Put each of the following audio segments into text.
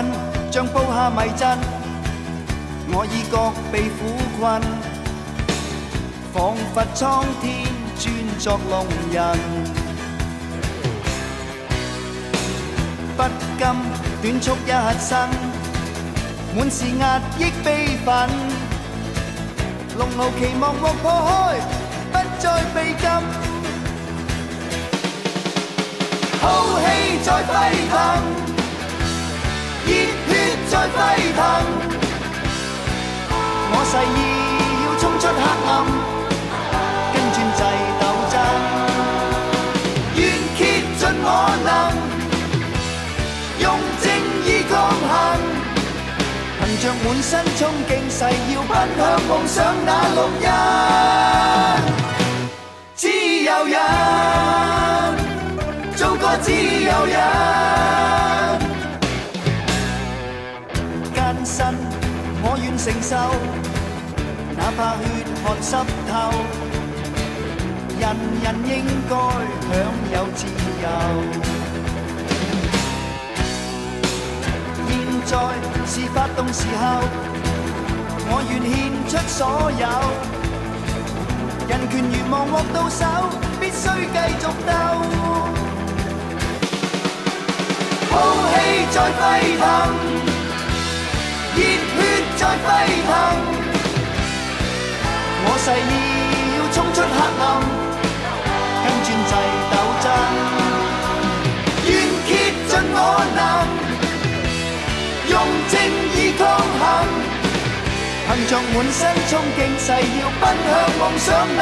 困，像布下迷阵，我已觉被苦困，仿佛苍天专作弄人，不甘短促一生，满是压抑悲愤，笼牢期望获破开，不再被禁。好气在沸腾，热 我誓意要冲出黑暗，跟专制斗争。愿竭尽我能，用正义抗衡。凭着满身冲劲，誓要奔向梦想那绿荫。自由人。做个自由人，哪怕血汗湿透，人人应该享有自由。现在是发动时候，我愿献出所有，人权如望获到手，必须继续斗。好气在沸腾，血在沸腾。我誓要冲出黑暗，跟专制斗争。愿竭尽我能，用正义抗衡。凭着满身冲劲，誓要奔向梦想那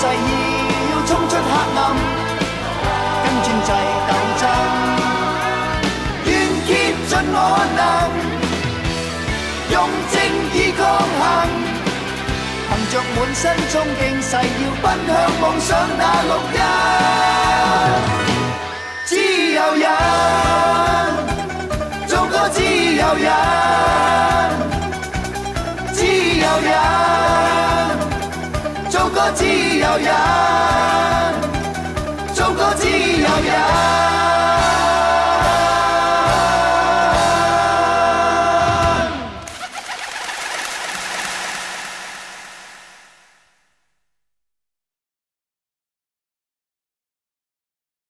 誓要冲出黑暗，跟专制斗争。愿竭尽我能，用正义抗衡。凭着满身冲劲，誓要奔向梦想那绿荫人，做个自由人。